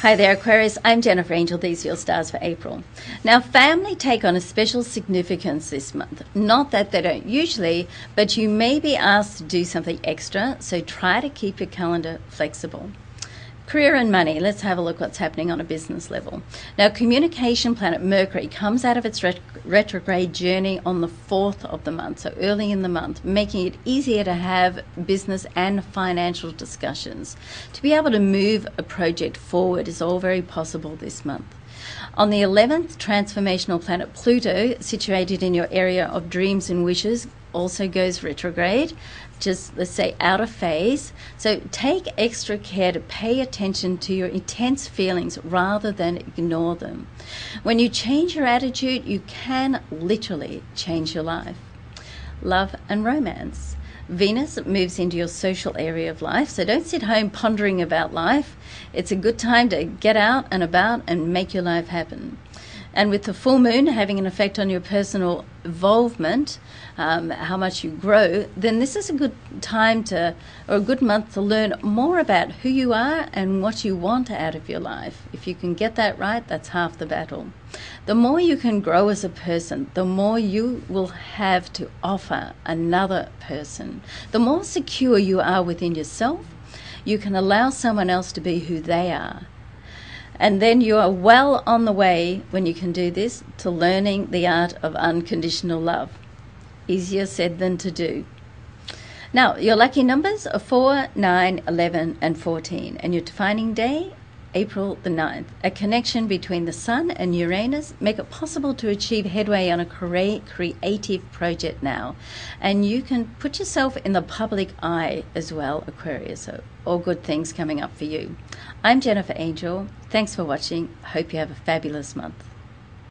Hi there, Aquarius. I'm Jennifer Angel. These are your stars for April. Now, family take on a special significance this month. Not that they don't usually, but you may be asked to do something extra, so try to keep your calendar flexible. Career and money. Let's have a look what's happening on a business level. Now, communication planet Mercury comes out of its ret- retrograde journey on the 4th of the month, so early in the month, making it easier to have business and financial discussions. To be able to move a project forward is all very possible this month. On the 11th, transformational planet Pluto, situated in your area of dreams and wishes, also goes retrograde, just let's say out of phase. So take extra care to pay attention to your intense feelings rather than ignore them. When you change your attitude, you can literally change your life. Love and romance. Venus moves into your social area of life, so don't sit home pondering about life. It's a good time to get out and about and make your life happen. And with the full moon having an effect on your personal involvement, um, how much you grow, then this is a good time to, or a good month to learn more about who you are and what you want out of your life. If you can get that right, that's half the battle. The more you can grow as a person, the more you will have to offer another person. The more secure you are within yourself, you can allow someone else to be who they are. And then you are well on the way when you can do this to learning the art of unconditional love. Easier said than to do. Now, your lucky numbers are 4, 9, 11, and 14, and your defining day, April the 9th. A connection between the Sun and Uranus make it possible to achieve headway on a creative project now. And you can put yourself in the public eye as well, Aquarius. So, all good things coming up for you. I'm Jennifer Angel. Thanks for watching. Hope you have a fabulous month.